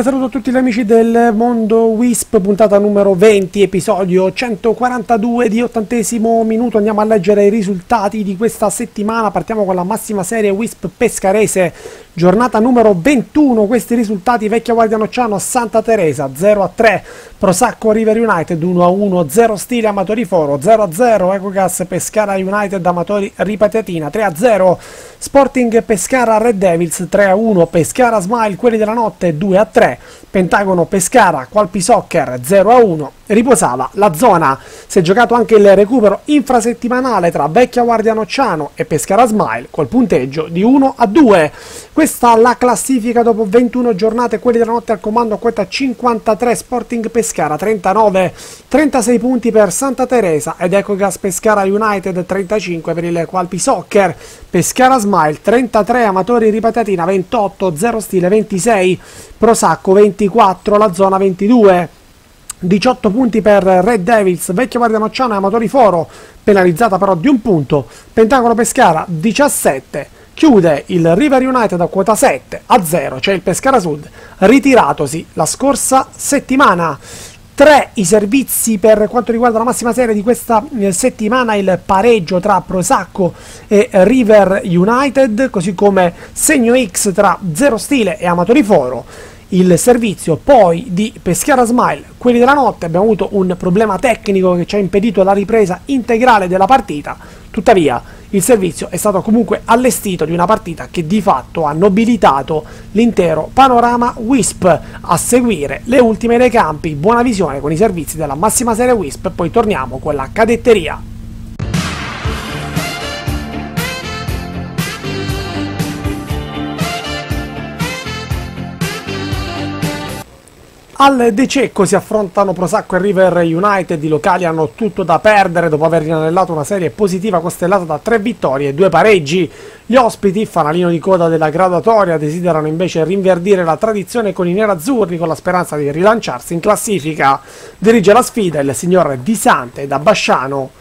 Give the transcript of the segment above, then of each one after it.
Cordiale saluto a tutti gli amici del mondo Wisp, puntata numero 20, episodio 142 di ottantesimo minuto. Andiamo a leggere i risultati di questa settimana. Partiamo con la massima serie Wisp Pescarese, giornata numero 21. Questi risultati: Vecchia Guardia Nocciano Santa Teresa 0 a 3, Prosacco River United 1 a 1, 0 Stile Amatori Foro 0 a 0, Ecogas Pescara United Amatori Ripetiatina 3 a 0, Sporting Pescara Red Devils 3 a 1, Pescara Smile Quelli della Notte 2 2 a 3, Pentagono Pescara, Qualpi Soccer 0 a 1, riposava la zona. Si è giocato anche il recupero infrasettimanale tra Vecchia Guardia Nocciano e Pescara Smile col punteggio di 1 a 2. Questa la classifica dopo 21 giornate, quelli della notte al comando quota 53 Sporting Pescara 39, 36 punti per Santa Teresa ed Ecogas Pescara United 35 per il Qualpi Soccer, Pescara Smile 33, Amatori Ripatatina 28, 0 Stile 26, Prosacco 24, la zona 22. 18 punti per Red Devils, Vecchio Guardia Nocciano e Amatori Foro, penalizzata però di un punto. Pentagono Pescara 17. Chiude il River United a quota 7 a 0, c'è cioè il Pescara Sud, ritiratosi la scorsa settimana. 3 i servizi per quanto riguarda la massima serie di questa eh, settimana, il pareggio tra Prosacco e River United, così come segno X tra Zero Stile e Amatori Foro il servizio poi di Peschiara Smile, quelli della notte, abbiamo avuto un problema tecnico che ci ha impedito la ripresa integrale della partita, tuttavia il servizio è stato comunque allestito di una partita che di fatto ha nobilitato l'intero panorama WISP. A seguire le ultime dei campi, buona visione con i servizi della massima serie WISP, poi torniamo con la cadetteria. Al De Cecco si affrontano Prosacco e River United, i locali hanno tutto da perdere dopo aver inanellato una serie positiva costellata da tre vittorie e due pareggi. Gli ospiti, fanalino di coda della graduatoria, desiderano invece rinverdire la tradizione con i nerazzurri con la speranza di rilanciarsi in classifica. Dirige la sfida il signor Di Sante da Basciano.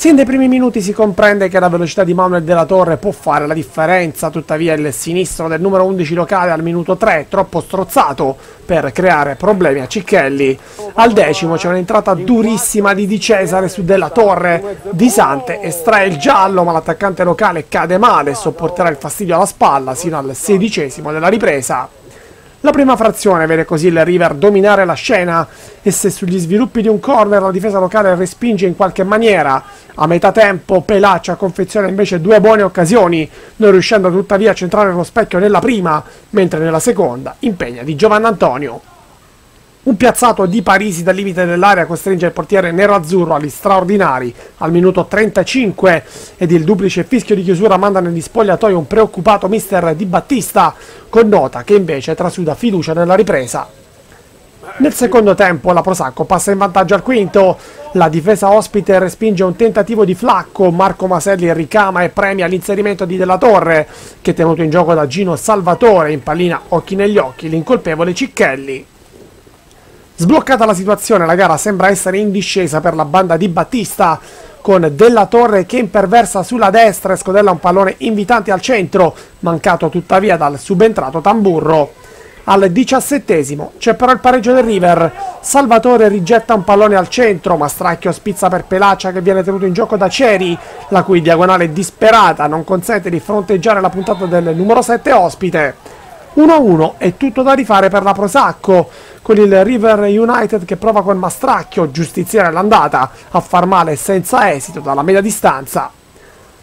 Sin dai primi minuti si comprende che la velocità di Manuel della Torre può fare la differenza, tuttavia il sinistro del numero 11 locale al minuto 3 è troppo strozzato per creare problemi a Cicchelli. Al decimo c'è un'entrata durissima di Di Cesare su della Torre. Di Sante estrae il giallo ma l'attaccante locale cade male e sopporterà il fastidio alla spalla sino al sedicesimo della ripresa. La prima frazione vede così il River dominare la scena e se sugli sviluppi di un corner la difesa locale respinge in qualche maniera. A metà tempo Pelaccia confeziona invece due buone occasioni, non riuscendo tuttavia a centrare lo specchio nella prima, mentre nella seconda impegna di Giovanni Antonio. Un piazzato di Parisi dal limite dell'area costringe il portiere nero-azzurro agli straordinari al minuto 35 ed il duplice fischio di chiusura manda negli spogliatoi un preoccupato mister Di Battista con nota che invece trasuda fiducia nella ripresa. Nel secondo tempo la Prosacco passa in vantaggio al quinto, la difesa ospite respinge un tentativo di flacco, Marco Maselli ricama e premia l'inserimento di Della Torre che tenuto in gioco da Gino Salvatore impallina occhi negli occhi l'incolpevole Cicchelli. Sbloccata la situazione, la gara sembra essere in discesa per la banda di Battista, con Della Torre che imperversa sulla destra e scodella un pallone invitante al centro, mancato tuttavia dal subentrato Tamburro. Al diciassettesimo c'è però il pareggio del River. Salvatore rigetta un pallone al centro, ma Stracchio spizza per Pelaccia che viene tenuto in gioco da Ceri, la cui diagonale disperata non consente di fronteggiare la puntata del numero 7 ospite. 1-1 è tutto da rifare per la Prosacco, con il River United che prova con Mastracchio, giustiziere all'andata, a far male senza esito dalla media distanza.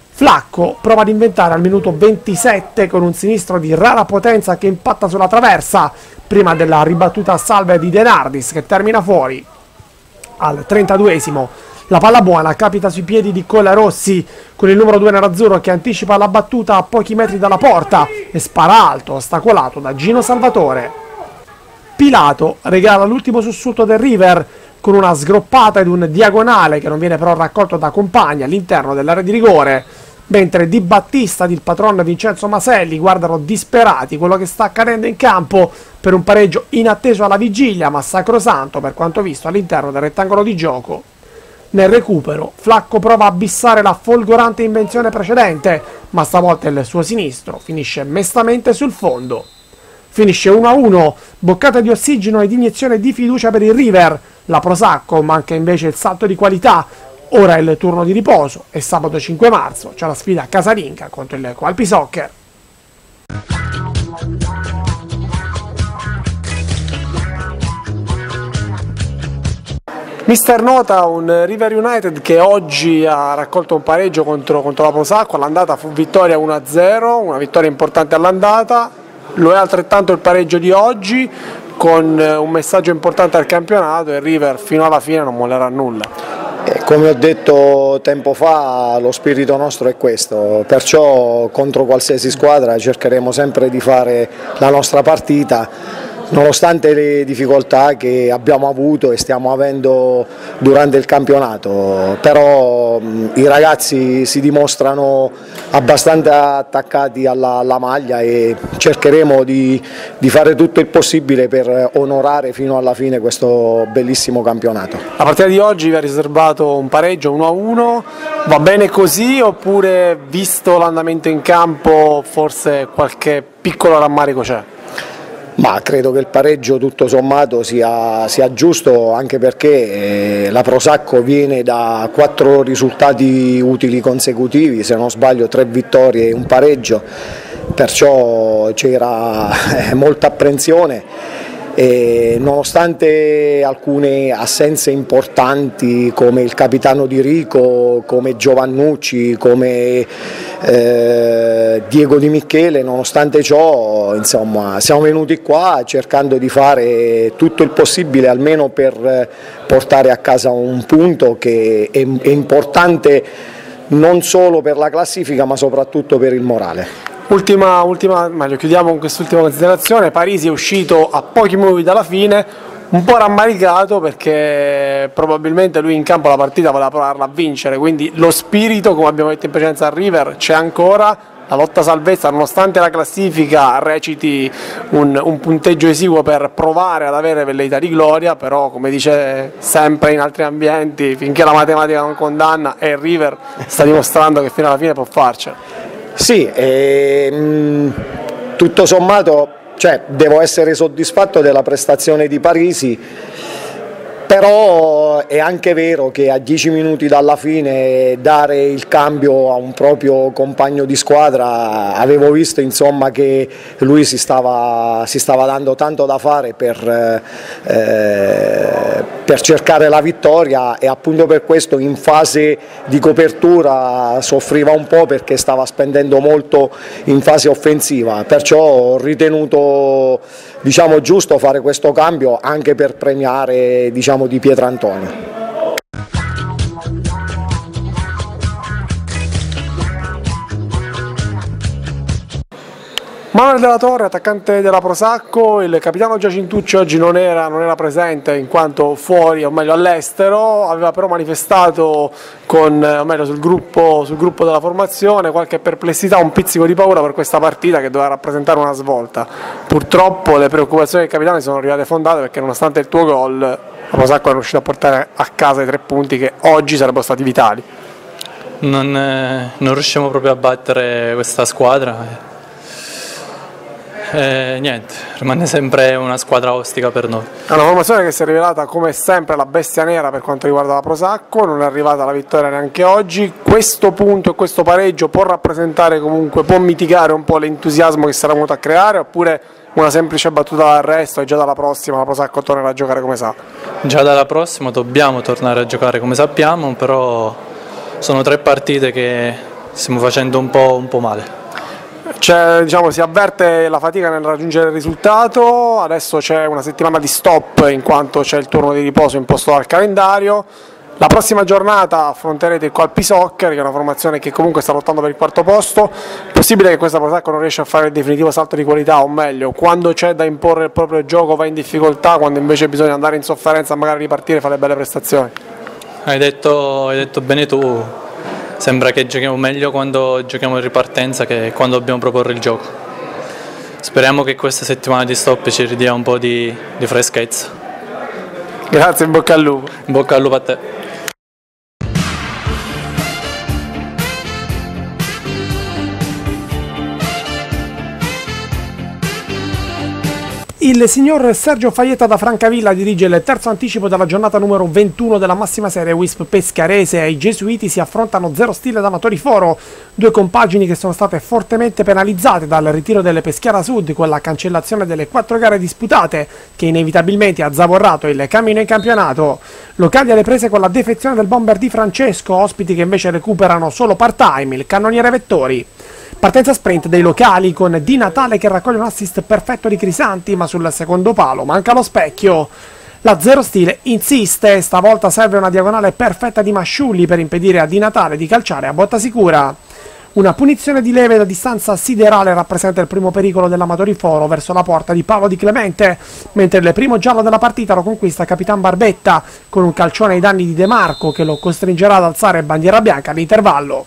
Flacco prova ad inventare al minuto 27 con un sinistro di rara potenza che impatta sulla traversa, prima della ribattuta a salve di Denardis che termina fuori. Al 32esimo la palla buona capita sui piedi di Colarossi con il numero 2 nerazzurro che anticipa la battuta a pochi metri dalla porta e spara alto, ostacolato da Gino Salvatore. Pilato regala l'ultimo sussulto del River con una sgroppata ed un diagonale che non viene però raccolto da compagni all'interno dell'area di rigore, mentre Di Battista ed il patron Vincenzo Maselli guardano disperati quello che sta accadendo in campo per un pareggio inatteso alla vigilia ma sacrosanto per quanto visto all'interno del rettangolo di gioco. Nel recupero, Flacco prova a bissare la folgorante invenzione precedente, ma stavolta il suo sinistro finisce mestamente sul fondo. finisce 1-1, boccata di ossigeno ed iniezione di fiducia per il River, la Prosacco manca invece il salto di qualità, ora è il turno di riposo e sabato 5 marzo c'è la sfida casalinga contro il Qualpi Soccer. Mister Nota, un River United che oggi ha raccolto un pareggio contro, contro la Posacco, all'andata fu vittoria 1-0, una vittoria importante all'andata, lo è altrettanto il pareggio di oggi con un messaggio importante al campionato e River fino alla fine non mollerà nulla. Eh, come ho detto tempo fa, lo spirito nostro è questo, perciò contro qualsiasi squadra cercheremo sempre di fare la nostra partita nonostante le difficoltà che abbiamo avuto e stiamo avendo durante il campionato, però i ragazzi si dimostrano abbastanza attaccati alla, alla maglia e cercheremo di, di, fare tutto il possibile per onorare fino alla fine questo bellissimo campionato. La partita di oggi vi ha riservato un pareggio 1-1, va bene così oppure visto l'andamento in campo forse qualche piccolo rammarico c'è? Ma credo che il pareggio tutto sommato sia, sia giusto anche perché eh, la Prosacco viene da quattro risultati utili consecutivi, se non sbaglio tre vittorie e un pareggio, perciò c'era eh, molta apprensione e nonostante alcune assenze importanti come il capitano di Rico, come Giovannucci, come eh, Diego Di Michele, nonostante ciò insomma, siamo venuti qua cercando di fare tutto il possibile almeno per portare a casa un punto che è, è importante non solo per la classifica ma soprattutto per il morale. Ultima, ultima, meglio, chiudiamo con quest'ultima considerazione, Parisi è uscito a pochi minuti dalla fine, un po' rammaricato perché probabilmente lui in campo la partita voleva provarla a vincere, quindi lo spirito, come abbiamo detto in precedenza al River, c'è ancora, la lotta salvezza nonostante la classifica reciti un, un, punteggio esiguo per provare ad avere velleità di gloria, però come dice sempre in altri ambienti, finché la matematica non condanna e River sta dimostrando che fino alla fine può farcela. Sì, ehm, tutto sommato cioè, devo essere soddisfatto della prestazione di Parisi però è anche vero che a 10 minuti dalla fine dare il cambio a un proprio compagno di squadra avevo visto insomma, che lui si stava, si stava, dando tanto da fare per, eh, per, cercare la vittoria e appunto per questo in fase di copertura soffriva un po' perché stava spendendo molto in fase offensiva. Perciò ho ritenuto diciamo, giusto fare questo cambio anche per premiare diciamo, Di Pietrantonio. Manuel della Torre, attaccante della Prosacco, il capitano Giacintucci oggi non era, non era, presente in quanto fuori, o meglio all'estero, aveva però manifestato con, o meglio, sul, gruppo, sul gruppo della formazione qualche perplessità, un pizzico di paura per questa partita che doveva rappresentare una svolta. Purtroppo le preoccupazioni del capitano sono arrivate fondate perché nonostante il tuo gol la Prosacco è riuscita a portare a casa i tre punti che oggi sarebbero stati vitali. Non, eh, non riusciamo proprio a battere questa squadra eh, niente, rimane sempre una squadra ostica per noi. È una formazione che si è rivelata come sempre la bestia nera per quanto riguarda la Prosacco, non è arrivata la vittoria neanche oggi, questo punto e questo pareggio può rappresentare comunque, può mitigare un po' l'entusiasmo che sarà venuto a creare oppure una semplice battuta d'arresto e già dalla prossima la Prosacco tornerà a giocare come sa? Già dalla prossima dobbiamo tornare a giocare come sappiamo, però sono tre partite che stiamo facendo un po', un po male diciamo, si avverte la fatica nel raggiungere il risultato, adesso c'è una settimana di stop in quanto c'è il turno di riposo imposto dal calendario. La prossima giornata affronterete il Colpi Soccer, che è una formazione che comunque sta lottando per il quarto posto. Possibile che questa Prosecco non riesca a fare il definitivo salto di qualità, o meglio, quando c'è da imporre il proprio gioco va in difficoltà, quando invece bisogna andare in sofferenza, magari ripartire e fare belle prestazioni. Hai detto, hai detto bene tu, sembra che giochiamo meglio quando giochiamo in ripartenza che quando dobbiamo proporre il gioco. Speriamo che questa settimana di stop ci ridia un po' di, di freschezza. Grazie, in bocca al lupo. In bocca al lupo a te. Il signor Sergio Faietta da Francavilla dirige il terzo anticipo della giornata numero 21 della massima serie Wisp Pescarese i gesuiti si affrontano zero stile da Amatori Foro, due compagini che sono state fortemente penalizzate dal ritiro delle Peschiara Sud con la cancellazione delle quattro gare disputate che inevitabilmente ha zavorrato il cammino in campionato. Locali alle prese con la defezione del bomber di Francesco, ospiti che invece recuperano solo part-time, il cannoniere Vettori. Partenza sprint dei locali con Di Natale che raccoglie un assist perfetto di Crisanti, ma sul secondo palo manca lo specchio. La zero stile insiste, stavolta serve una diagonale perfetta di Masciulli per impedire a Di Natale di calciare a botta sicura. Una punizione di leve da distanza siderale rappresenta il primo pericolo dell'Amatori Foro verso la porta di Paolo Di Clemente, mentre il primo giallo della partita lo conquista Capitan Barbetta con un calcione ai danni di De Marco che lo costringerà ad alzare bandiera bianca all'intervallo.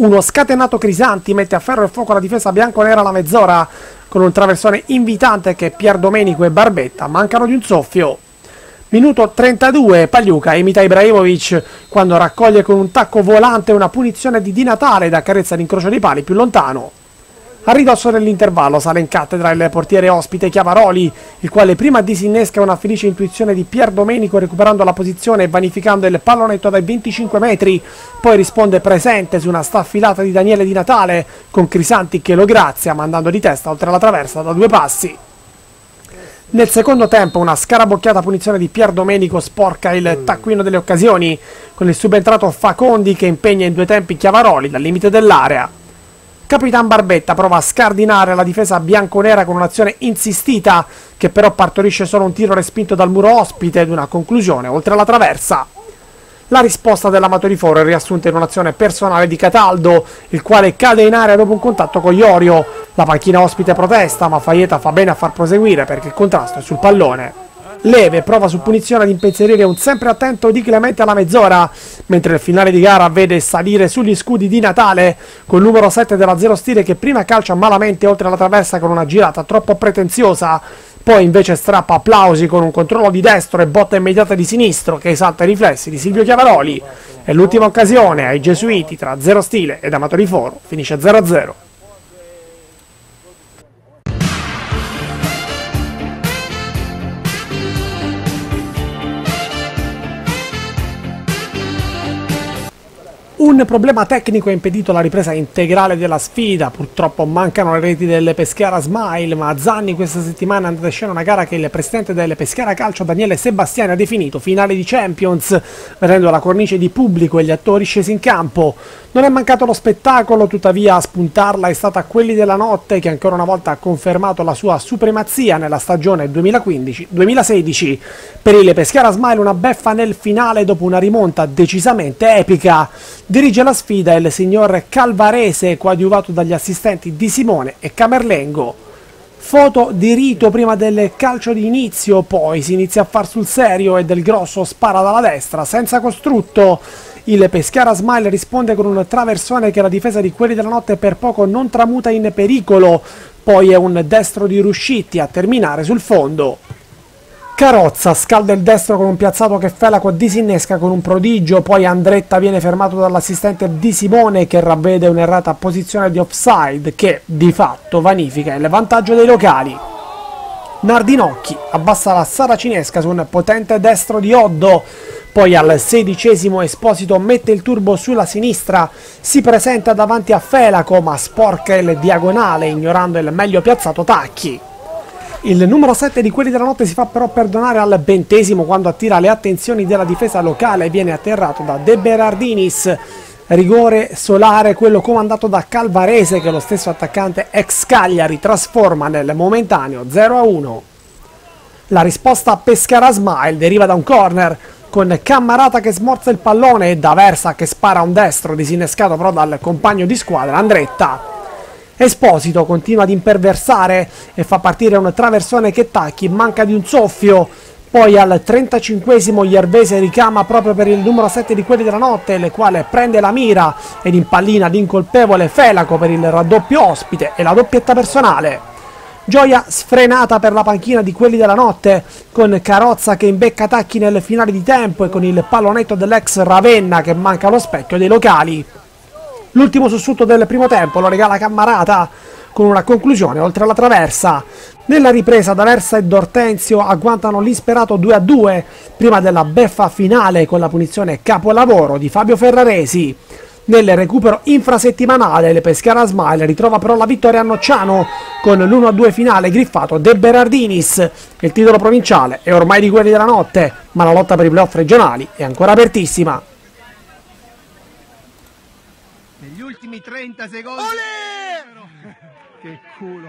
Uno scatenato Crisanti mette a ferro e fuoco la difesa bianco-nera alla mezz'ora con un traversone invitante che Pier Domenico e Barbetta mancano di un soffio. Minuto 32, Pagliuca imita Ibrahimovic quando raccoglie con un tacco volante una punizione di Di Natale da carezza l'incrocio dei pali più lontano. A ridosso dell'intervallo sale in cattedra il portiere ospite Chiavaroli, il quale prima disinnesca una felice intuizione di Pier Domenico recuperando la posizione e vanificando il pallonetto dai 25 metri, poi risponde presente su una staffilata di Daniele Di Natale con Crisanti che lo grazia mandando di testa oltre la traversa da due passi. Nel secondo tempo una scarabocchiata punizione di Pier Domenico sporca il taccuino delle occasioni, con il subentrato Facondi che impegna in due tempi Chiavaroli dal limite dell'area. Capitan Barbetta prova a scardinare la difesa bianconera con un'azione insistita, che però partorisce solo un tiro respinto dal muro ospite ed una conclusione oltre la traversa. La risposta dell'Amatoriforo è riassunta in un'azione personale di Cataldo, il quale cade in area dopo un contatto con Iorio. La panchina ospite protesta, ma Faieta fa bene a far proseguire perché il contrasto è sul pallone. Leve prova su punizione ad impensierire un sempre attento Di Clemente alla mezz'ora, mentre il finale di gara vede salire sugli scudi di Natale, col numero 7 della Zero Stile che prima calcia malamente oltre la traversa con una girata troppo pretenziosa, poi invece strappa applausi con un controllo di destro e botta immediata di sinistro che esalta i riflessi di Silvio Chiavaroli. È l'ultima occasione ai Gesuiti tra Zero Stile ed Amatori Foro, finisce 0-0. Un problema tecnico ha impedito la ripresa integrale della sfida, purtroppo mancano le reti delle Peschiara Smile, ma a Zanni questa settimana è andata in scena una gara che il presidente delle Peschiara Calcio Daniele Sebastiani ha definito finale di Champions, vedendo la cornice di pubblico e gli attori scesi in campo. Non è mancato lo spettacolo, tuttavia a spuntarla è stata Quelli della Notte che ancora una volta ha confermato la sua supremazia nella stagione 2015-2016. Per il Peschiara Smile una beffa nel finale dopo una rimonta decisamente epica. Dirige la sfida il signor Calvarese, coadiuvato dagli assistenti Di Simone e Camerlengo. Foto di rito prima del calcio di inizio, poi si inizia a far sul serio e Del Grosso spara dalla destra senza costrutto. Il Pescara Smile risponde con un traversone che la difesa di quelli della notte per poco non tramuta in pericolo, poi è un destro di Ruscitti a terminare sul fondo. Carozza scalda il destro con un piazzato che Felaco disinnesca con un prodigio, poi Andretta viene fermato dall'assistente Di Simone che ravvede un'errata posizione di offside che di fatto vanifica il vantaggio dei locali. Nardinocchi abbassa la saracinesca su un potente destro di Oddo, poi al sedicesimo Esposito mette il turbo sulla sinistra, si presenta davanti a Felaco ma sporca il diagonale ignorando il meglio piazzato Tacchi. Il numero 7 di quelli della notte si fa però perdonare al ventesimo quando attira le attenzioni della difesa locale e viene atterrato da De Berardinis. Rigore solare, quello comandato da Calvarese che lo stesso attaccante ex Cagliari trasforma nel momentaneo 0-1. La risposta Pescara Smile deriva da un corner con Cammarata che smorza il pallone e D'Aversa che spara un destro disinnescato però dal compagno di squadra Andretta. Esposito continua ad imperversare e fa partire un traversone che tacchi, manca di un soffio. Poi al 35esimo Iervese ricama proprio per il numero 7 di quelli della notte, il quale prende la mira ed impallina l'incolpevole Felaco per il raddoppio ospite e la doppietta personale. Gioia sfrenata per la panchina di quelli della notte, con Carozza che imbecca tacchi nel finale di tempo e con il pallonetto dell'ex Ravenna che manca allo specchio dei locali. L'ultimo sussulto del primo tempo lo regala Cammarata con una conclusione oltre la traversa. Nella ripresa D'Aversa e D'Ortenzio agguantano l'isperato 2-2 prima della beffa finale con la punizione capolavoro di Fabio Ferraresi. Nel recupero infrasettimanale le Pescara Smile ritrova però la vittoria a Nocciano con l'1-2 finale griffato De Berardinis. Il titolo provinciale è ormai di quelli della notte, ma la lotta per i playoff regionali è ancora apertissima. Negli ultimi 30 secondi. Olè! Che culo.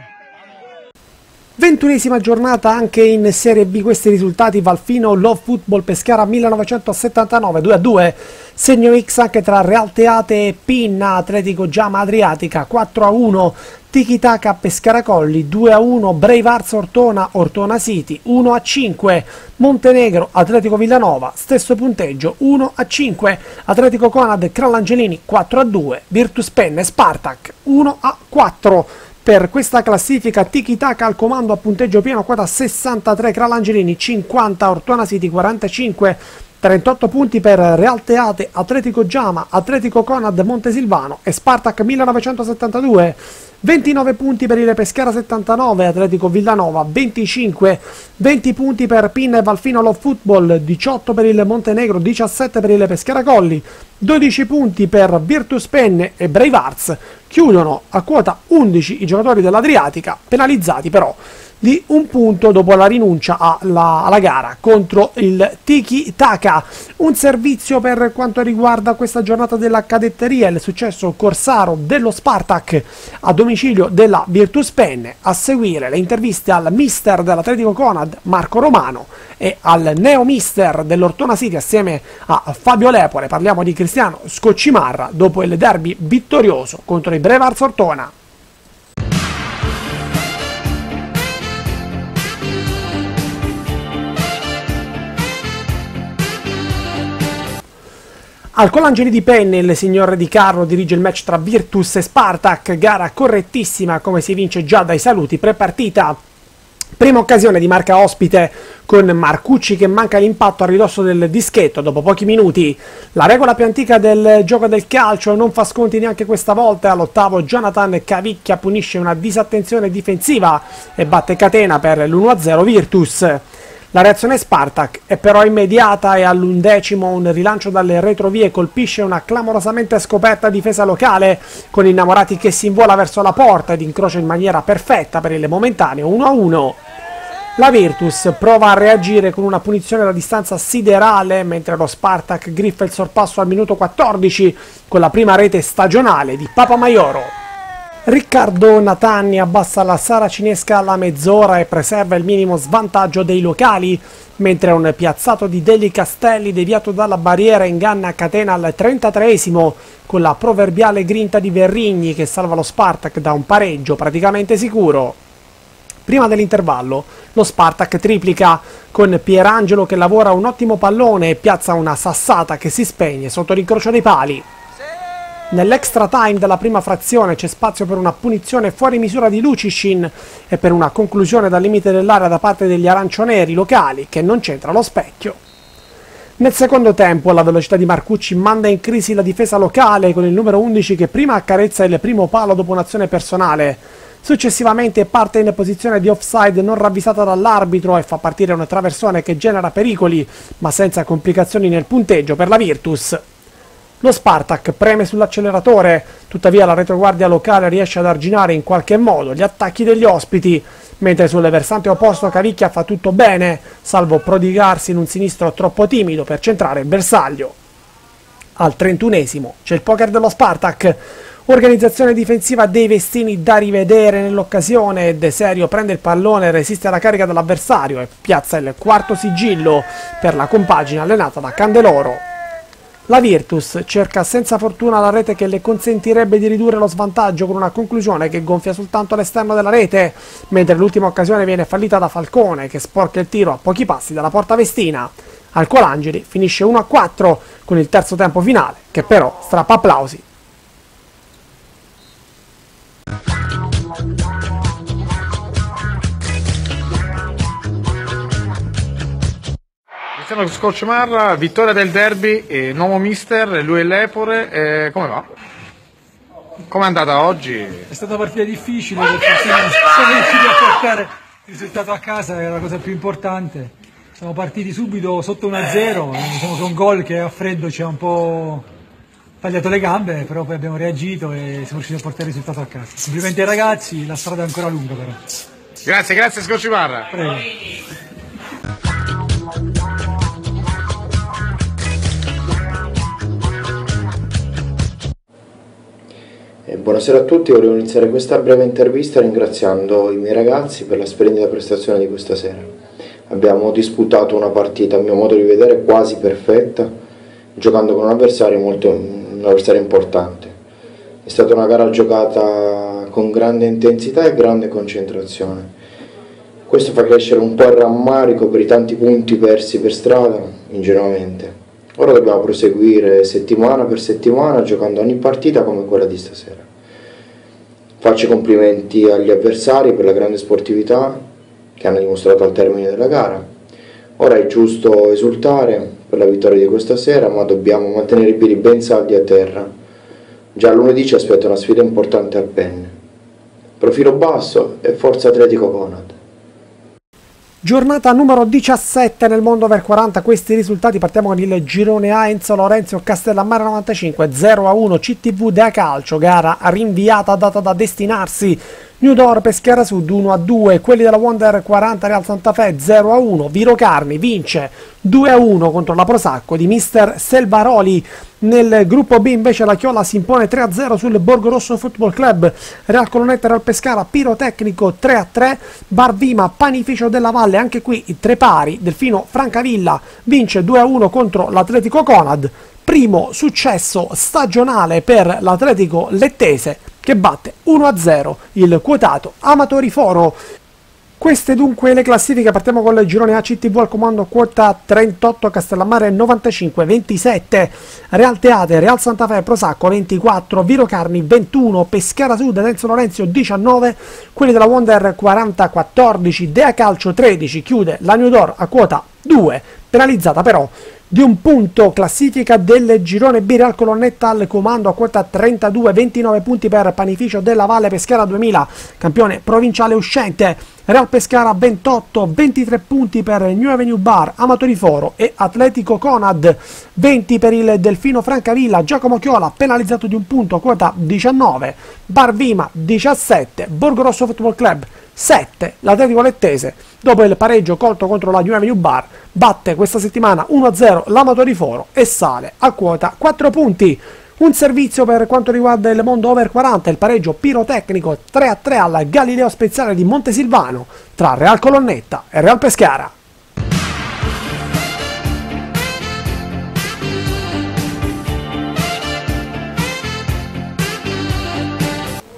Ventunesima giornata anche in Serie B, questi risultati Valfino Love Football Pescara 1979 2-2, segno X anche tra Real Teate e Pinna, Atletico Giama Adriatica 4-1, Tiki Taka Pescara Colli 2-1, Brave Arts Ortona Ortona City 1-5, Montenegro Atletico Villanova stesso punteggio 1-5, Atletico Conad Crallangelini 4-2, Virtus Penne Spartak 1-4. Per questa classifica. Tiki Taka al comando a punteggio pieno quota 63 Kralangelini 50 Ortona City 45 38 punti per Real Teate, Atletico Giama, Atletico Conad Montesilvano e Spartak 1972 29 punti per il Pescara 79, Atletico Villanova 25, 20 punti per Pinna e Valfino Love Football, 18 per il Montenegro, 17 per il Pescara Colli, 12 punti per Virtus Penne e Brave Arts, chiudono a quota 11 i giocatori dell'Adriatica, penalizzati però di un punto dopo la rinuncia alla, alla, gara contro il Tiki Taka. Un servizio per quanto riguarda questa giornata della cadetteria, il successo corsaro dello Spartak a domicilio della Virtus Penne. A seguire le interviste al mister dell'Atletico Conad Marco Romano e al neo mister dell'Ortona City assieme a Fabio Lepore. Parliamo di Cristiano Scoccimarra dopo il derby vittorioso contro i Brevars Ortona. Al Colangeli di Penne il signor Di Carlo dirige il match tra Virtus e Spartak, gara correttissima come si vince già dai saluti pre-partita. Prima occasione di marca ospite con Marcucci che manca l'impatto a ridosso del dischetto dopo pochi minuti. La regola più antica del gioco del calcio non fa sconti neanche questa volta. All'ottavo Jonathan Cavicchia punisce una disattenzione difensiva e batte catena per l'1-0 Virtus. La reazione Spartak è però immediata e all'undecimo un rilancio dalle retrovie colpisce una clamorosamente scoperta difesa locale con innamorati che si invola verso la porta ed incrocia in maniera perfetta per il momentaneo 1-1. La Virtus prova a reagire con una punizione da distanza siderale mentre lo Spartak griffa il sorpasso al minuto 14 con la prima rete stagionale di Papa Maioro. Riccardo Natani abbassa la saracinesca alla mezz'ora e preserva il minimo svantaggio dei locali, mentre un piazzato di Deli Castelli deviato dalla barriera inganna Catena al 33esimo con la proverbiale grinta di Verrigni che salva lo Spartak da un pareggio praticamente sicuro. Prima dell'intervallo, lo Spartak triplica con Pierangelo che lavora un ottimo pallone e piazza una sassata che si spegne sotto l'incrocio dei pali. Nell'extra time della prima frazione c'è spazio per una punizione fuori misura di Lucishin e per una conclusione dal limite dell'area da parte degli arancioneri locali che non c'entra lo specchio. Nel secondo tempo la velocità di Marcucci manda in crisi la difesa locale con il numero 11 che prima accarezza il primo palo dopo un'azione personale. Successivamente parte in posizione di offside non ravvisata dall'arbitro e fa partire un traversone che genera pericoli ma senza complicazioni nel punteggio per la Virtus. Lo Spartak preme sull'acceleratore, tuttavia la retroguardia locale riesce ad arginare in qualche modo gli attacchi degli ospiti, mentre sul versante opposto Cavicchia fa tutto bene, salvo prodigarsi in un sinistro troppo timido per centrare il bersaglio. Al 31esimo c'è il poker dello Spartak, organizzazione difensiva dei Vestini da rivedere nell'occasione, De Serio prende il pallone, resiste alla carica dell'avversario e piazza il quarto sigillo per la compagine allenata da Candeloro. La Virtus cerca senza fortuna la rete che le consentirebbe di ridurre lo svantaggio con una conclusione che gonfia soltanto l'esterno della rete, mentre l'ultima occasione viene fallita da Falcone che sporca il tiro a pochi passi dalla porta vestina. Al Colangeli finisce 1-4 con il terzo tempo finale, che però strappa applausi. Cristiano Scoccimarra, vittoria del derby, eh, nuovo mister, lui e l'Epore, eh, come va? Com'è andata oggi? È stata una partita difficile perché siamo, siamo riusciti a portare il risultato a casa, che è la cosa più importante. Siamo partiti subito sotto 1-0, diciamo un gol che a freddo ci ha un po' tagliato le gambe, però poi abbiamo reagito e siamo riusciti a portare il risultato a casa. Complimenti ai ragazzi, la strada è ancora lunga però. Grazie, grazie Scoccimarra. Prego. Buonasera a tutti, volevo iniziare questa breve intervista ringraziando i miei ragazzi per la splendida prestazione di questa sera. Abbiamo disputato una partita, a mio modo di vedere, quasi perfetta, giocando con un avversario, molto, un avversario importante. È stata una gara giocata con grande intensità e grande concentrazione. Questo fa crescere un po' il rammarico per i tanti punti persi per strada, ingenuamente. Ora dobbiamo proseguire settimana per settimana giocando ogni partita come quella di stasera. Faccio complimenti agli avversari per la grande sportività che hanno dimostrato al termine della gara. Ora è giusto esultare per la vittoria di questa sera, ma dobbiamo mantenere i piedi ben saldi a terra. Già lunedì ci aspetta una sfida importante al Penne. Profilo basso e Forza Atletico Conad. Giornata numero 17 nel mondo over 40, questi risultati partiamo con il girone A Enzo Lorenzo Castellammare 95 0 a 1 CTV Dea Calcio, gara rinviata data da destinarsi Newdor Pescara Sud 1 a 2, quelli della Wonder 40 Real Santa Fe 0 a 1, Viro Carni vince 2 a 1 contro la Prosacco di mister Selvaroli. Nel gruppo B invece la Chiola si impone 3 a 0 sul Borgo Rosso Football Club, Real Colonnetta Real Pescara Pirotecnico 3 a 3, Barvima Panificio della Valle, anche qui i tre pari, Delfino Francavilla vince 2 a 1 contro l'Atletico Conad. Primo successo stagionale per l'Atletico Lettese che batte 1-0 il quotato Amatori Foro. Queste dunque le classifiche, partiamo con il girone ACTV al comando quota 38, Castellammare 95, 27, Real Teate, Real Santa Fe, Prosacco 24, Viro Carni 21, Pescara Sud, Enzo Lorenzio 19, quelli della Wonder 40, 14, Dea Calcio 13, chiude la New Door a quota 2, penalizzata però di un punto. Classifica del girone B Real Colonnetta al comando a quota 32 29 punti per Panificio della Valle Pescara 2000 campione provinciale uscente Real Pescara 28 23 punti per New Avenue Bar Amatori Foro e Atletico Conad. 20 per il Delfino Francavilla Giacomo Chiola penalizzato di un punto quota 19 Bar Vima 17 Borgo Rosso Football Club 7 l'Atletico Lettese dopo il pareggio colto contro la New Avenue Bar batte questa settimana 1-0 l'Amatori Foro e sale a quota 4 punti un servizio per quanto riguarda il mondo over 40, il pareggio pirotecnico 3-3 al Galileo Speziale di Montesilvano tra Real Colonnetta e Real Pescara.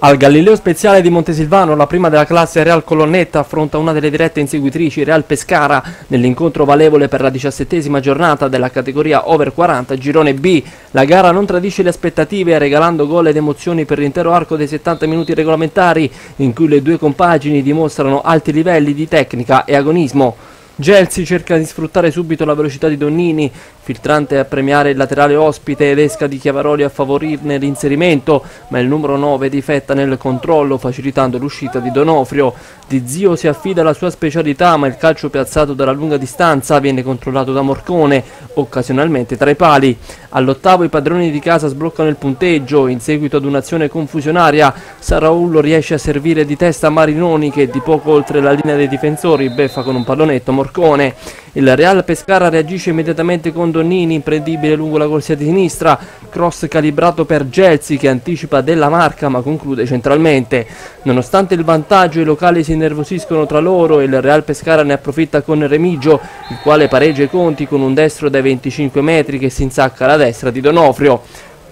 Al Galileo Speziale di Montesilvano, la prima della classe Real Colonnetta affronta una delle dirette inseguitrici Real Pescara nell'incontro valevole per la diciassettesima giornata della categoria Over 40 Girone B. La gara non tradisce le aspettative regalando gol ed emozioni per l'intero arco dei 70 minuti regolamentari in cui le due compagini dimostrano alti livelli di tecnica e agonismo. Gelsi cerca di sfruttare subito la velocità di Donnini, filtrante a premiare il laterale ospite ed esca di Chiavaroli a favorirne l'inserimento, ma il numero 9 difetta nel controllo facilitando l'uscita di Donofrio. Di Zio si affida alla sua specialità, ma il calcio piazzato dalla lunga distanza viene controllato da Morcone, occasionalmente tra i pali. All'ottavo i padroni di casa sbloccano il punteggio, in seguito ad un'azione confusionaria Saraullo riesce a servire di testa Marinoni che di poco oltre la linea dei difensori beffa con un pallonetto Morcone. Il Real Pescara reagisce immediatamente con Donnini, imprendibile lungo la corsia di sinistra, cross calibrato per Gelsi che anticipa della marca ma conclude centralmente. Nonostante il vantaggio i locali si innervosiscono tra loro e il Real Pescara ne approfitta con Remigio, il quale pareggia i conti con un destro dai 25 metri che si insacca alla destra di Donofrio.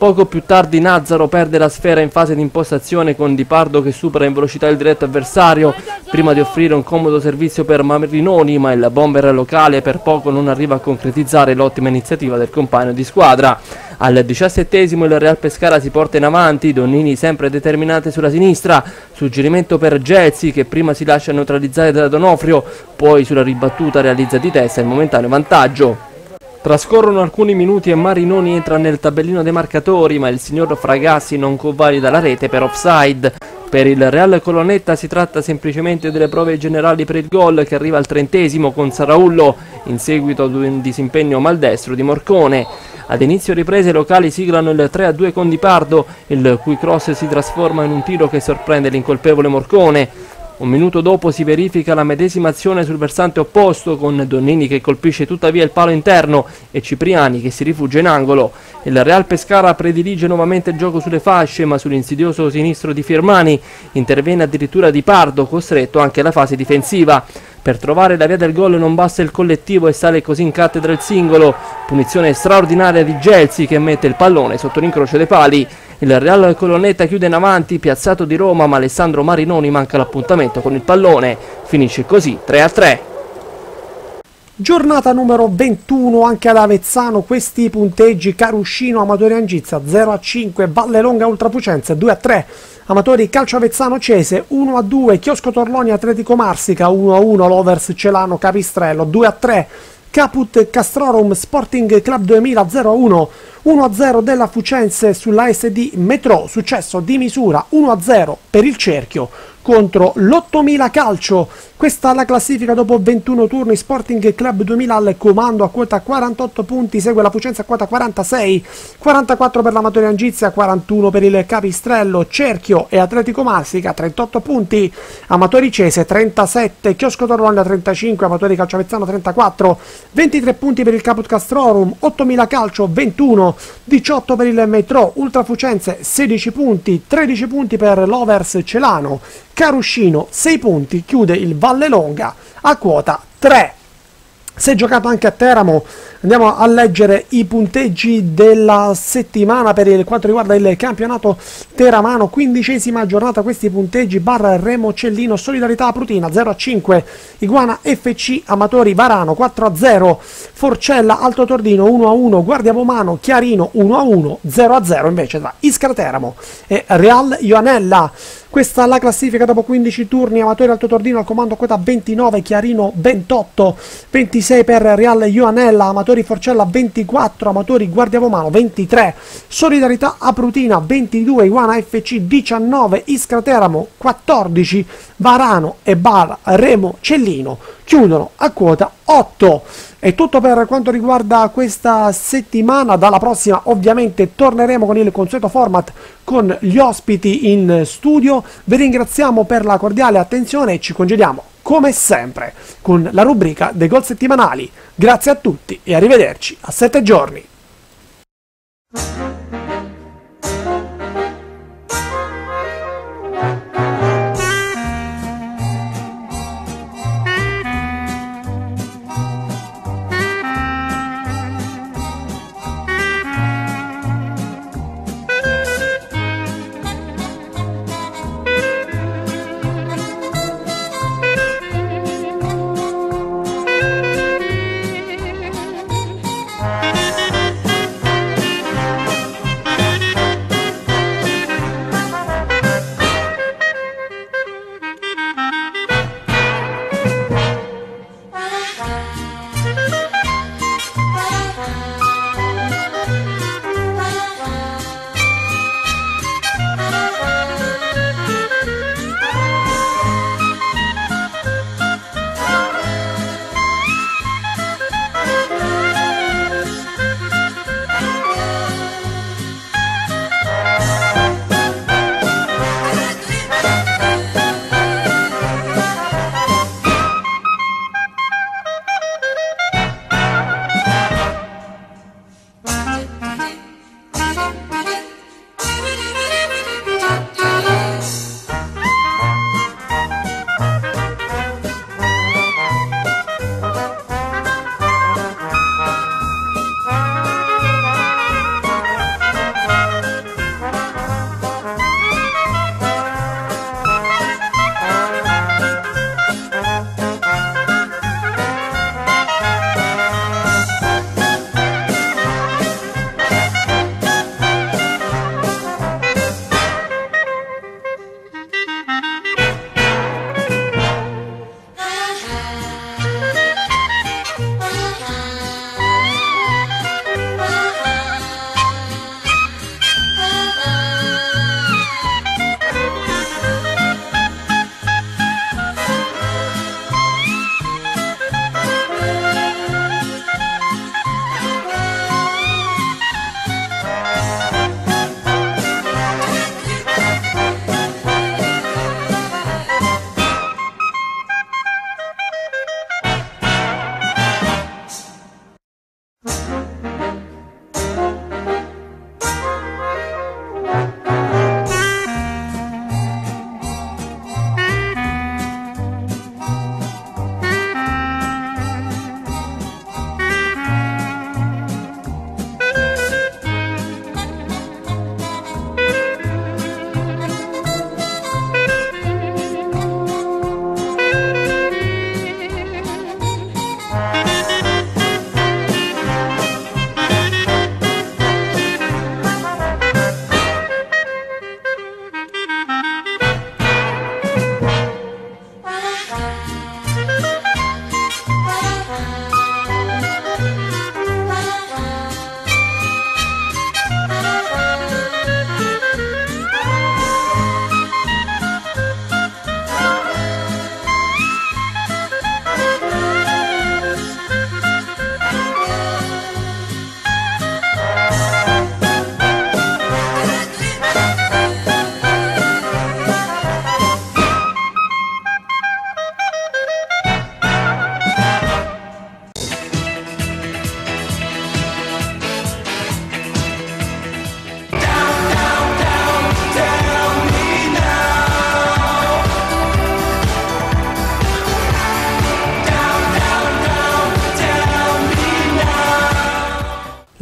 Poco più tardi Nazzaro perde la sfera in fase di impostazione con Di Pardo che supera in velocità il diretto avversario prima di offrire un comodo servizio per Marinoni ma il bomber locale per poco non arriva a concretizzare l'ottima iniziativa del compagno di squadra. Al diciassettesimo il Real Pescara si porta in avanti, Donnini sempre determinante sulla sinistra, suggerimento per Gelsi che prima si lascia neutralizzare da Donofrio, poi sulla ribattuta realizza di testa il momentaneo vantaggio. Trascorrono alcuni minuti e Marinoni entra nel tabellino dei marcatori, ma il signor Fragassi non convalida la rete per offside. Per il Real Colonnetta si tratta semplicemente delle prove generali per il gol che arriva al trentesimo con Saraullo in seguito ad un disimpegno maldestro di Morcone. Ad inizio riprese i locali siglano il 3-2 con Di Pardo, il cui cross si trasforma in un tiro che sorprende l'incolpevole Morcone. Un minuto dopo si verifica la medesima azione sul versante opposto con Donnini che colpisce tuttavia il palo interno e Cipriani che si rifugia in angolo. Il Real Pescara predilige nuovamente il gioco sulle fasce ma sull'insidioso sinistro di Firmani interviene addirittura Di Pardo costretto anche alla fase difensiva. Per trovare la via del gol non basta il collettivo e sale così in cattedra il singolo. Punizione straordinaria di Gelsi che mette il pallone sotto l'incrocio dei pali. Il Real Colonnetta chiude in avanti, piazzato di Roma, ma Alessandro Marinoni manca l'appuntamento con il pallone. Finisce così 3-3. Giornata numero 21 anche ad Avezzano, questi punteggi Caruscino, Amatori Angizia 0 a 5, Valle Longa Ultrapucenza 2 a 3, Amatori Calcio Avezzano Cese 1 a 2, Chiosco Torloni Atletico Marsica 1 a 1, Lovers Celano Capistrello 2 a 3, Caput Castrorum Sporting Club 2000 0 a 1, 1 a 0 della Fucense sulla SD Metro, successo di misura 1 a 0 per il cerchio contro l'8000 Calcio. Questa è la classifica dopo 21 turni. Sporting Club 2000 al comando a quota 48 punti, segue la Fucenza a quota 46, 44 per l'Amatori Angizia, 41 per il Capistrello, Cerchio e Atletico Marsica 38 punti, Amatori Cese 37, Chiosco Torlogna 35, Amatori Calciavezzano 34, 23 punti per il Caput Castrorum, 8000 Calcio 21, 18 per il Metro, Ultrafucenze 16 punti, 13 punti per l'Overs Celano, Caruscino 6 punti, chiude il Valle Longa a quota 3. Si è giocato anche a Teramo, andiamo a leggere i punteggi della settimana per quanto riguarda il campionato teramano, quindicesima giornata, questi punteggi, Barra Remo Cellino, Solidarietà Prutina 0 a 5, Iguana FC Amatori Varano 4 a 0, Forcella Alto Tordino 1 a 1, Guardia Pomano Chiarino 1 a 1, 0 a 0 invece tra Iskra Teramo e Real Ioanella. Questa la classifica dopo 15 turni, Amatori Alto Tordino al comando quota 29, Chiarino 28, 26 per Real Ioanella, Amatori Forcella 24, Amatori Guardia Pomano 23, Solidarietà Aprutina 22, Iguana FC 19, Iskra Teramo 14, Varano e Bar Remo Cellino chiudono a quota 8. È tutto per quanto riguarda questa settimana. Dalla prossima, ovviamente, torneremo con il consueto format con gli ospiti in studio. Vi ringraziamo per la cordiale attenzione e ci congediamo come sempre con la rubrica dei gol settimanali. Grazie a tutti e arrivederci a 7 giorni.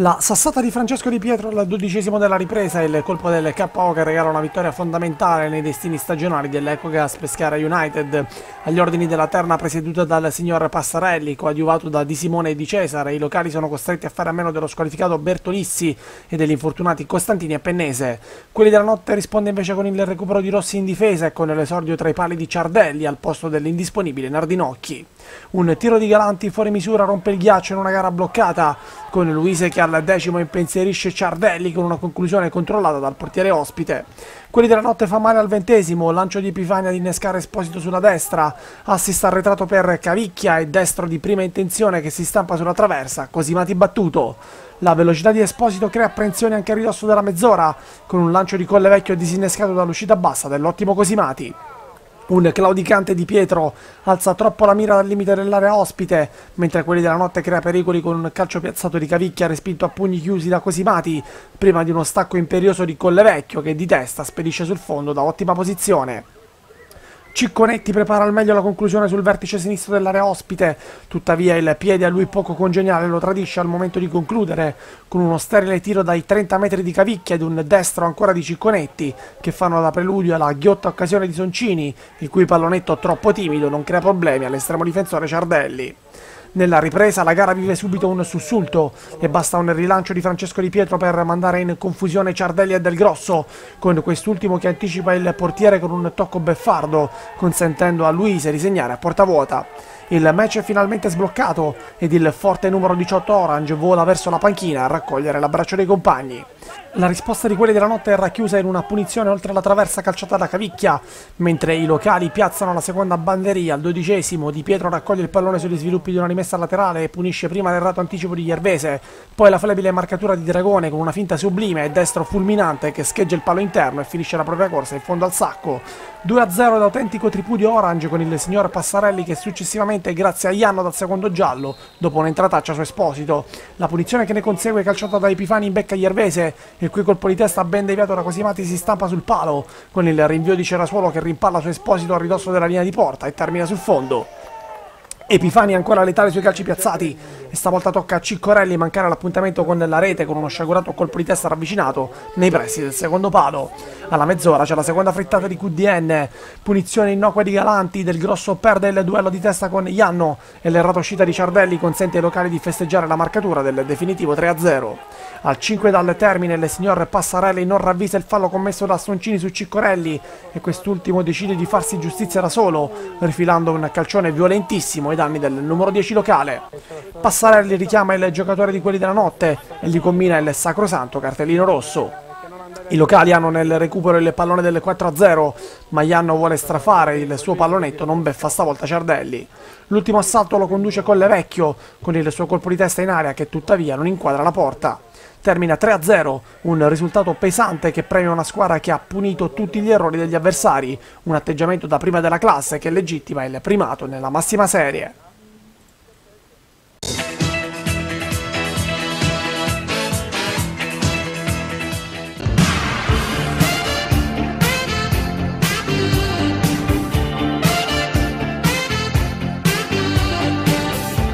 La sassata di Francesco Di Pietro al dodicesimo della ripresa e il colpo del KO che regala una vittoria fondamentale nei destini stagionali dell'Ecogas Pescara United. Agli ordini della terna presieduta dal signor Passarelli, coadiuvato da Di Simone e Di Cesare, i locali sono costretti a fare a meno dello squalificato Bertolissi e degli infortunati Costantini e Pennese. Quelli della notte risponde invece con il recupero di Rossi in difesa e con l'esordio tra i pali di Ciardelli al posto dell'indisponibile Nardinocchi. Un tiro di Galanti fuori misura rompe il ghiaccio in una gara bloccata, con Luise che al decimo impensierisce Ciardelli con una conclusione controllata dal portiere ospite. Quelli della notte fa male al ventesimo, lancio di Epifania ad innescare Esposito sulla destra, assist arretrato per Cavicchia e destro di prima intenzione che si stampa sulla traversa, Cosimati battuto. La velocità di Esposito crea apprensione anche a ridosso della mezz'ora, con un lancio di colle vecchio disinnescato dall'uscita bassa dell'ottimo Cosimati. Un claudicante di Pietro alza troppo la mira dal limite dell'area ospite, mentre quelli della notte crea pericoli con un calcio piazzato di cavicchia respinto a pugni chiusi da Cosimati, prima di uno stacco imperioso di Collevecchio che di testa spedisce sul fondo da ottima posizione. Cicconetti prepara al meglio la conclusione sul vertice sinistro dell'area ospite, tuttavia il piede a lui poco congeniale lo tradisce al momento di concludere, con uno sterile tiro dai 30 metri di cavicchia ed un destro ancora di Cicconetti, che fanno da preludio alla ghiotta occasione di Soncini, il cui pallonetto troppo timido non crea problemi all'estremo difensore Ciardelli. Nella ripresa la gara vive subito un sussulto e basta un rilancio di Francesco Di Pietro per mandare in confusione Ciardelli e Del Grosso, con quest'ultimo che anticipa il portiere con un tocco beffardo, consentendo a Luise di segnare a porta vuota. Il match è finalmente sbloccato ed il forte numero 18 Orange vola verso la panchina a raccogliere l'abbraccio dei compagni. La risposta di quelli della notte è racchiusa in una punizione oltre la traversa calciata da Cavicchia, mentre i locali piazzano la seconda banderia al dodicesimo. Di Pietro raccoglie il pallone sugli sviluppi di una rimessa laterale e punisce prima l'errato anticipo di Iervese, poi la flebile marcatura di Dragone con una finta sublime e destro fulminante che scheggia il palo interno e finisce la propria corsa in fondo al sacco. 2-0 ed autentico tripudio orange con il signor Passarelli che successivamente, grazie a Ianno dal secondo giallo, dopo un'entrataccia su Esposito. La punizione che ne consegue calciata da Epifani in becca Iervese il cui colpo di testa ben deviato da Cosimati si stampa sul palo, con il rinvio di Cerasuolo che rimpalla su Esposito a ridosso della linea di porta e termina sul fondo. Epifani ancora letale sui calci piazzati e stavolta tocca a Ciccorelli mancare l'appuntamento con la rete con uno sciagurato colpo di testa ravvicinato nei pressi del secondo palo. Alla mezz'ora c'è la seconda frittata di QDN, punizione innocua di Galanti, del grosso perde il duello di testa con Ianno e l'errata uscita di Ciardelli consente ai locali di festeggiare la marcatura del definitivo 3-0. Al 5 dal termine il signor Passarelli non ravvisa il fallo commesso da Soncini su Ciccorelli e quest'ultimo decide di farsi giustizia da solo, rifilando un calcione violentissimo ai danni del numero 10 locale. Passarelli richiama il giocatore di quelli della notte e gli combina il sacrosanto cartellino rosso. I locali hanno nel recupero il pallone del 4-0, ma Ianno vuole strafare il suo pallonetto, non beffa stavolta Ciardelli. L'ultimo assalto lo conduce Collevecchio, con il suo colpo di testa in aria che tuttavia non inquadra la porta termina 3-0, un risultato pesante che premia una squadra che ha punito tutti gli errori degli avversari, un atteggiamento da prima della classe che legittima il primato nella massima serie.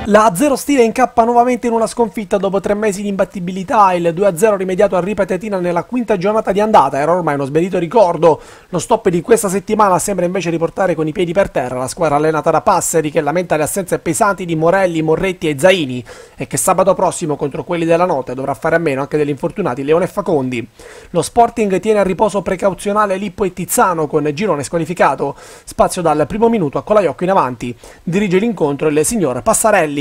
La Zero Stile incappa nuovamente in una sconfitta dopo tre mesi di imbattibilità, il 2-0 rimediato a ripetetina nella quinta giornata di andata, era ormai uno sbedito ricordo. Lo stop di questa settimana sembra invece riportare con i piedi per terra la squadra allenata da Passeri che lamenta le assenze pesanti di Morelli, Morretti e Zaini e che sabato prossimo contro quelli della notte dovrà fare a meno anche degli infortunati Leone e Facondi. Lo Sporting tiene a riposo precauzionale Lippo e Tizzano con girone squalificato, spazio dal primo minuto a Colaiocco in avanti. Dirige l'incontro il signor Passarelli.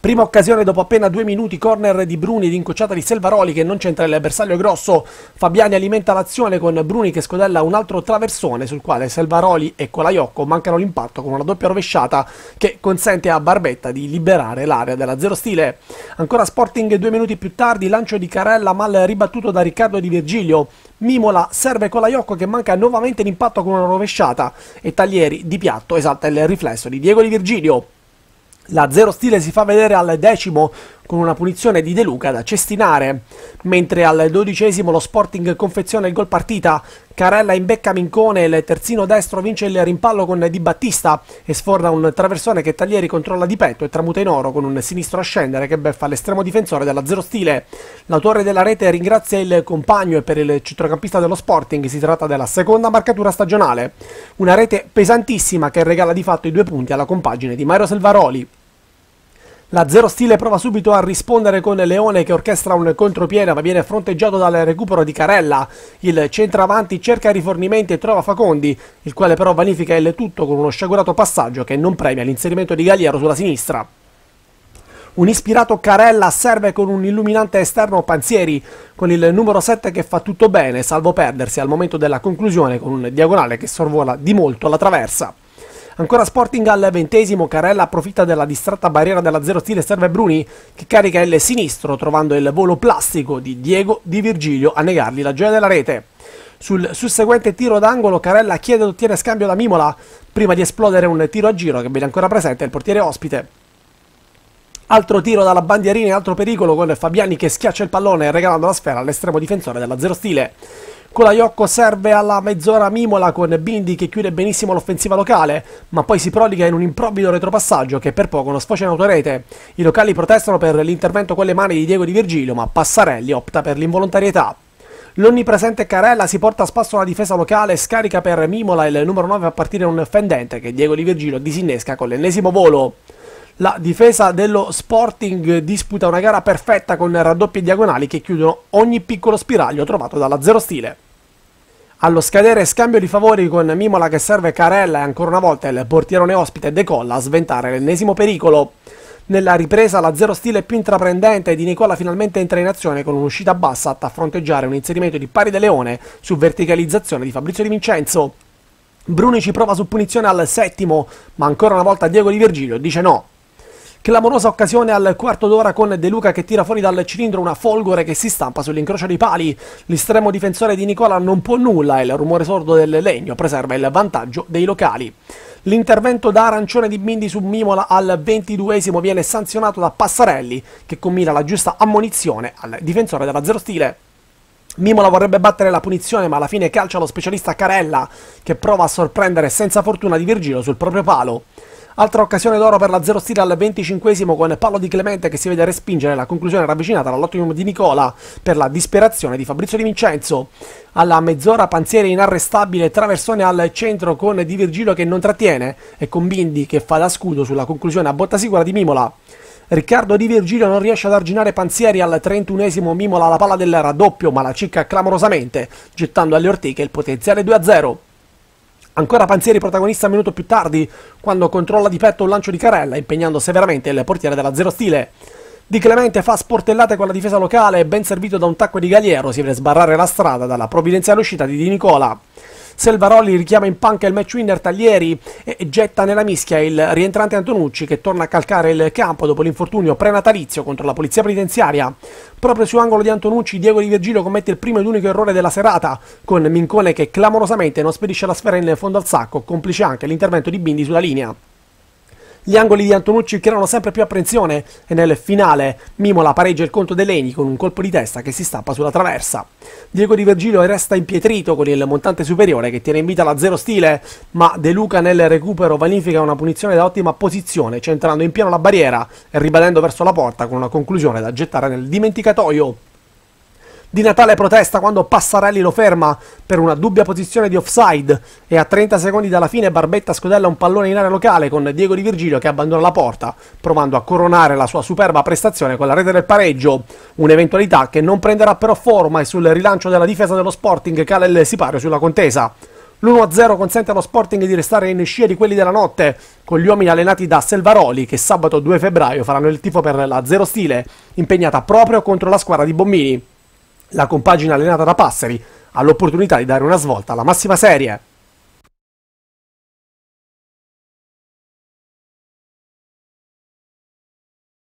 Prima occasione dopo appena due minuti, corner di Bruni ed incocciata di Selvaroli che non c'entra il bersaglio grosso. Fabiani alimenta l'azione con Bruni che scodella un altro traversone sul quale Selvaroli e Colaiocco mancano l'impatto con una doppia rovesciata che consente a Barbetta di liberare l'area della zero stile. Ancora Sporting due minuti più tardi, lancio di Carella mal ribattuto da Riccardo Di Virgilio. Mimola serve Colaiocco che manca nuovamente l'impatto con una rovesciata e Taglieri di piatto esalta il riflesso di Diego Di Virgilio. La zero stile si fa vedere al decimo con una punizione di De Luca da cestinare. Mentre al dodicesimo lo Sporting confeziona il gol partita, Carella imbecca Mincone, il terzino destro vince il rimpallo con Di Battista e sforna un traversone che Taglieri controlla di petto e tramuta in oro con un sinistro a scendere che beffa l'estremo difensore della zero stile. L'autore della rete ringrazia il compagno e per il centrocampista dello Sporting si tratta della seconda marcatura stagionale. Una rete pesantissima che regala di fatto i due punti alla compagine di Mario Selvaroli. La Zero Stile prova subito a rispondere con Leone che orchestra un contropiede ma viene fronteggiato dal recupero di Carella. Il centravanti cerca rifornimenti e trova Facondi, il quale però vanifica il tutto con uno sciagurato passaggio che non premia l'inserimento di Galliero sulla sinistra. Un ispirato Carella serve con un illuminante esterno Panzieri, con il numero 7 che fa tutto bene, salvo perdersi al momento della conclusione con un diagonale che sorvola di molto la traversa. Ancora Sporting al ventesimo, Carella approfitta della distratta barriera della zero stile serve Bruni che carica il sinistro trovando il volo plastico di Diego Di Virgilio a negargli la gioia della rete. Sul susseguente tiro d'angolo Carella chiede e ottiene scambio da Mimola prima di esplodere un tiro a giro che vede ancora presente il portiere ospite. Altro tiro dalla bandierina e altro pericolo con Fabiani che schiaccia il pallone regalando la sfera all'estremo difensore della zero stile. Colaiocco serve alla mezz'ora Mimola con Bindi che chiude benissimo l'offensiva locale, ma poi si prodiga in un improvvido retropassaggio che per poco non sfocia in autorete. I locali protestano per l'intervento con le mani di Diego Di Virgilio, ma Passarelli opta per l'involontarietà. L'onnipresente Carella si porta a spasso la difesa locale, scarica per Mimola il numero 9 a partire un fendente che Diego Di Virgilio disinnesca con l'ennesimo volo. La difesa dello Sporting disputa una gara perfetta con raddoppi diagonali che chiudono ogni piccolo spiraglio trovato dalla zero stile. Allo scadere scambio di favori con Mimola che serve Carella e ancora una volta il portierone ospite decolla a sventare l'ennesimo pericolo. Nella ripresa la zero stile più intraprendente di Nicola finalmente entra in azione con un'uscita bassa atta a fronteggiare un inserimento di pari de Leone su verticalizzazione di Fabrizio Di Vincenzo. Bruni ci prova su punizione al settimo, ma ancora una volta Diego Di Virgilio dice no. Clamorosa occasione al quarto d'ora con De Luca che tira fuori dal cilindro una folgore che si stampa sull'incrocio dei pali. L'estremo difensore di Nicola non può nulla e il rumore sordo del legno preserva il vantaggio dei locali. L'intervento da arancione di Bindi su Mimola al ventiduesimo viene sanzionato da Passarelli che combina la giusta ammonizione al difensore della zero stile. Mimola vorrebbe battere la punizione ma alla fine calcia lo specialista Carella che prova a sorprendere senza fortuna di Virgilio sul proprio palo. Altra occasione d'oro per la 0 stile al 25 con Paolo Di Clemente che si vede respingere la conclusione ravvicinata dall'ottimo di Nicola per la disperazione di Fabrizio Di Vincenzo. Alla mezz'ora Panzieri inarrestabile, traversone al centro con Di Virgilio che non trattiene e con Bindi che fa da scudo sulla conclusione a botta sicura di Mimola. Riccardo Di Virgilio non riesce ad arginare Panzieri al 31esimo Mimola la palla del raddoppio ma la cicca clamorosamente, gettando alle ortiche il potenziale 2-0. Ancora Panzieri protagonista un minuto più tardi, quando controlla di petto un lancio di Carella, impegnando severamente il portiere della Zero Stile. Di Clemente fa sportellate con la difesa locale ben servito da un tacco di Galliero si vede sbarrare la strada dalla provvidenziale uscita di Di Nicola. Selvaroli richiama in panca il match winner Taglieri e getta nella mischia il rientrante Antonucci che torna a calcare il campo dopo l'infortunio prenatalizio contro la polizia penitenziaria. Proprio su angolo di Antonucci Diego Di Virgilio commette il primo ed unico errore della serata con Mincone che clamorosamente non spedisce la sfera in fondo al sacco, complice anche l'intervento di Bindi sulla linea. Gli angoli di Antonucci creano sempre più apprensione e nel finale Mimola pareggia il conto dei Legni con un colpo di testa che si stappa sulla traversa. Diego Di Virgilio resta impietrito con il montante superiore che tiene in vita la zero stile, ma De Luca nel recupero vanifica una punizione da ottima posizione, centrando in pieno la barriera e ribadendo verso la porta con una conclusione da gettare nel dimenticatoio. Di Natale protesta quando Passarelli lo ferma per una dubbia posizione di offside e a 30 secondi dalla fine Barbetta scodella un pallone in area locale con Diego Di Virgilio che abbandona la porta, provando a coronare la sua superba prestazione con la rete del pareggio, un'eventualità che non prenderà però forma e sul rilancio della difesa dello Sporting cala il sipario sulla contesa. L'1-0 consente allo Sporting di restare in scia di quelli della notte, con gli uomini allenati da Selvaroli che sabato 2 febbraio faranno il tifo per la Zero Stile, impegnata proprio contro la squadra di Bommini. La compagine allenata da Passeri ha l'opportunità di dare una svolta alla massima serie.